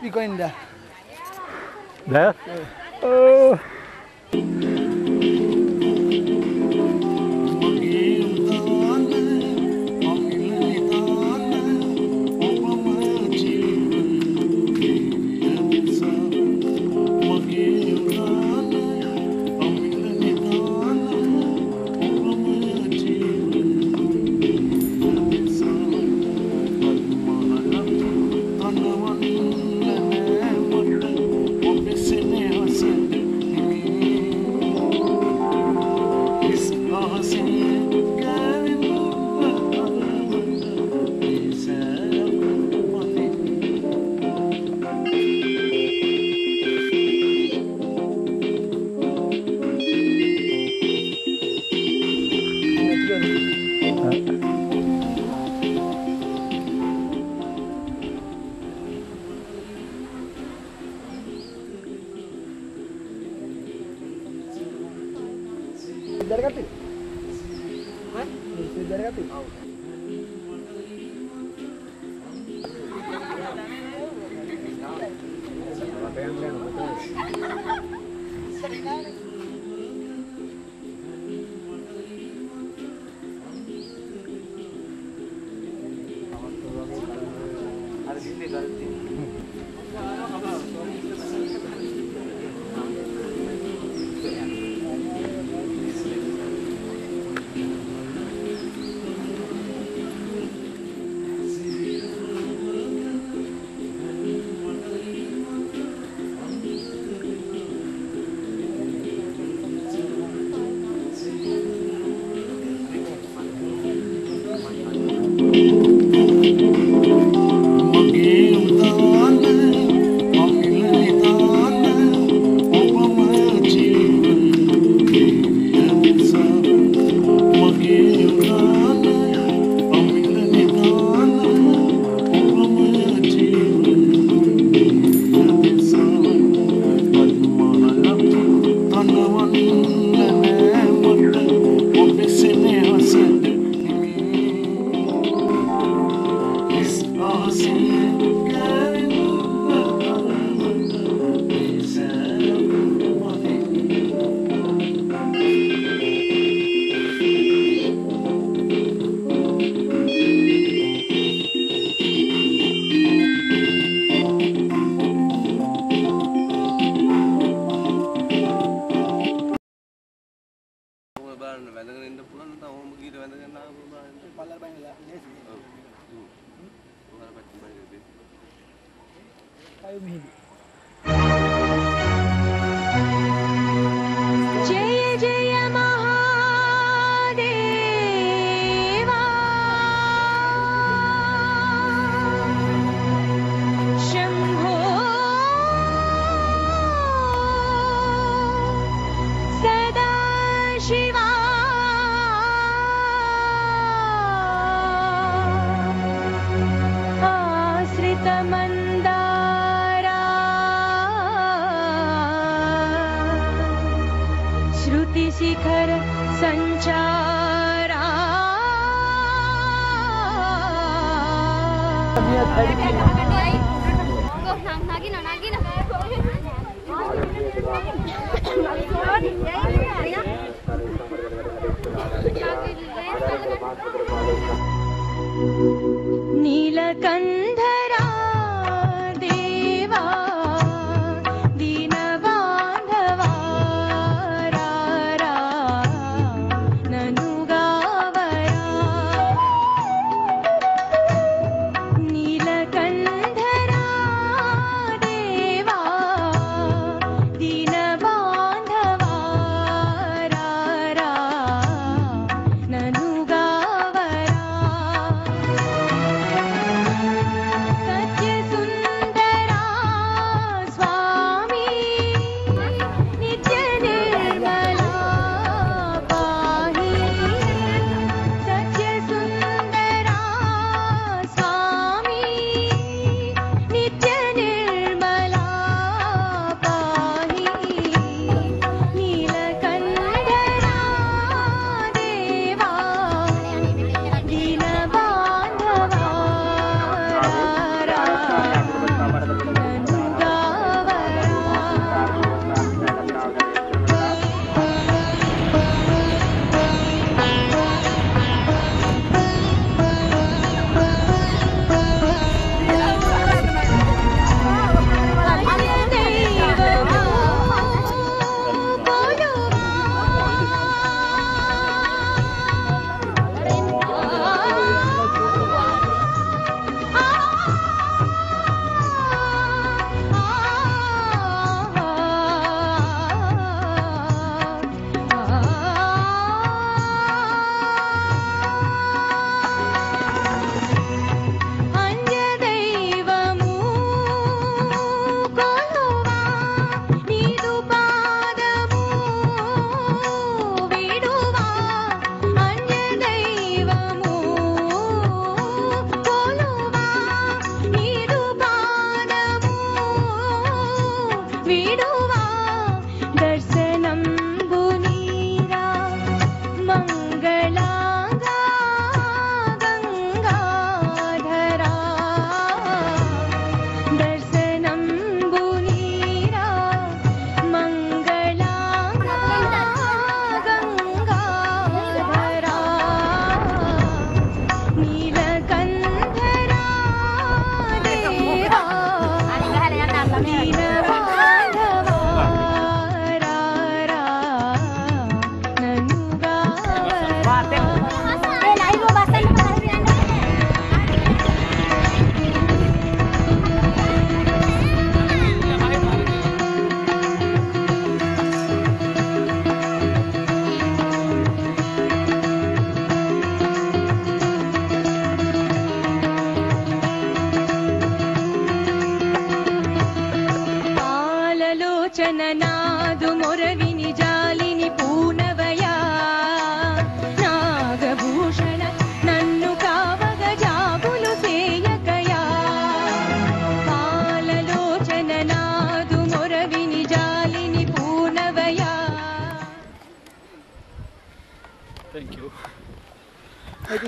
Pico inda. ¿De? Eh. Oh. jari kati. Hah? jari kati. Oh. Ada sini, ada. Yes. tayo umihili. Jay, Jay! Shikhar संचारा। Neelkanth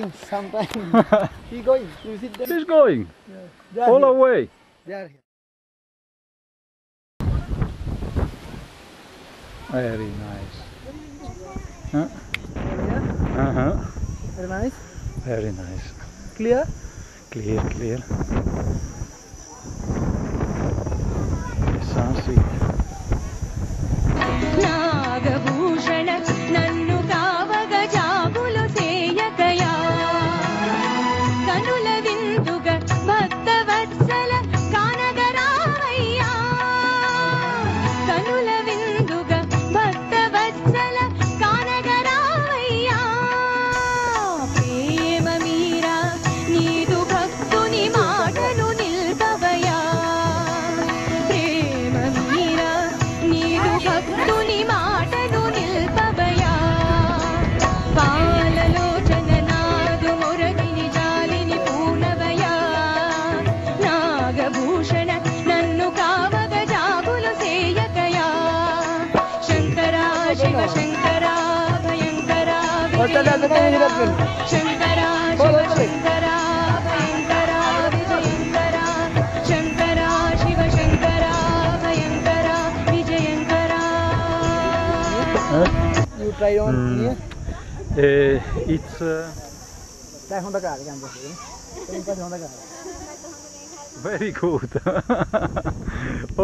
I think sometime he going. You sit there. He's going are all here. away. They are here. Very nice. Huh? Yeah. Uh-huh. Very nice. Very nice. Clear. Clear, clear. Try on Mm. here. Uh, it's uh, on the car. Can just Same person on the car. very good.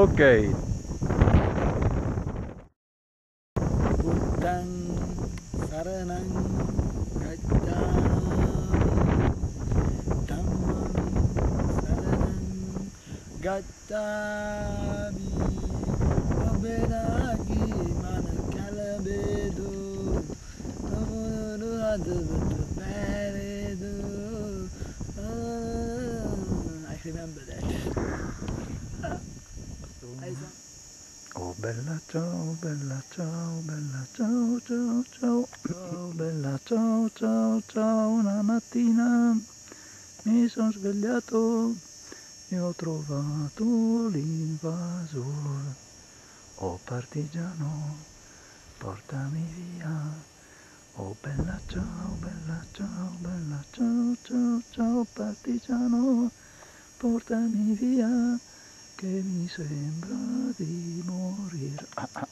okay. Buddhang saranang gacchami. Dhammang saranang gacchami. I remember that. Sang- Oh bella ciao, bella ciao, bella ciao, ciao, ciao. Oh bella ciao, ciao, ciao. Una mattina mi sono svegliato e ho trovato l'invasore. Oh partigiano, portami via. Oh bella ciao, bella ciao, bella ciao, ciao, ciao partigiano, portami via che mi sembra di morire. Ah, ah.